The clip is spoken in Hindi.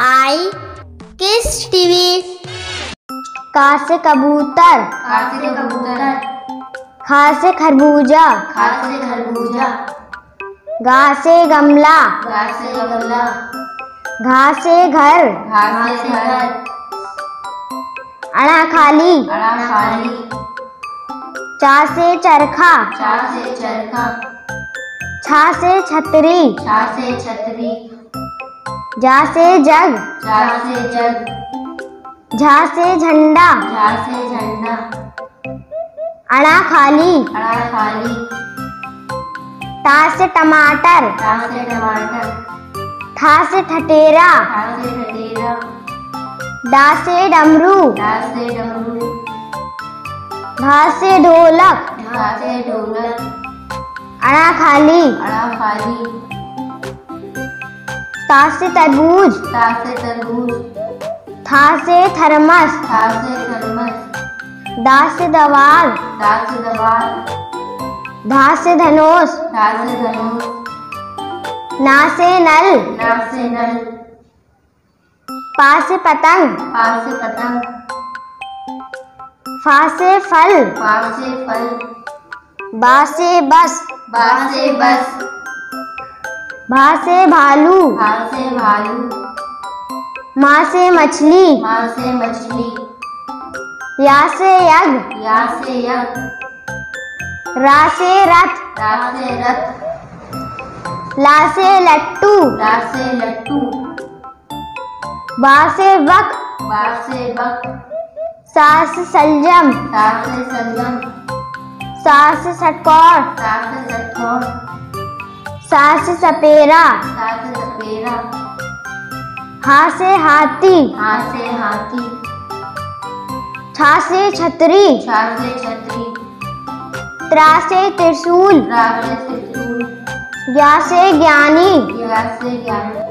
आई किस टीवी? का से कबूतर। खा से कबूतर। खा से खरबूजा। खा से खरबूजा। गा से गमला। गा से गमला। घा से घर। घा से घर। अड़ा खाली। अड़ा खाली। चा से चरखा। चा से चरखा। छा से छतरी। छा से छतरी। जा से जग। जा से जग। झा से झंडा। झा से झंडा। अड़ा खाली। अड़ा खाली। टा से टमाटर। टा से टमाटर। ठा से ठटेरा। ठा से ठटेरा। डा से डमरू। डा से डमरू। ढा से ढोलक। ढा से ढोलक। अड़ा खाली। अड़ा खाली। ता से तरबूज। ता से तरबूज। था से थर्मस। था से थर्मस। दा से दवाल। दा से दवाल। धा से धनुष धा से धनुष ना से नल। ना से नल। पा से पतंग। पा से पतंग। फा से फल। पा से फल। बा से बस। बा से बस। भा से भालू। भा से भालू। माँ से मछली। माँ से मछली। या से यज्ञ। या से यज्ञ। रा से रथ। रा से रथ। ला से लट्टू। ला से लट्टू। बा से बक बा से बक सा से सलजम ता से संगम सा से षटकोर ता से सठोर सा से सपेरा। सास से सपेरा। हा से हाथी। हा से हाथी। छा से छतरी। छा से छतरी। त्रा से त्रिशूल। त्रा से त्रिशूल। ज्ञा से ज्ञानी। ज्ञा से ज्ञान।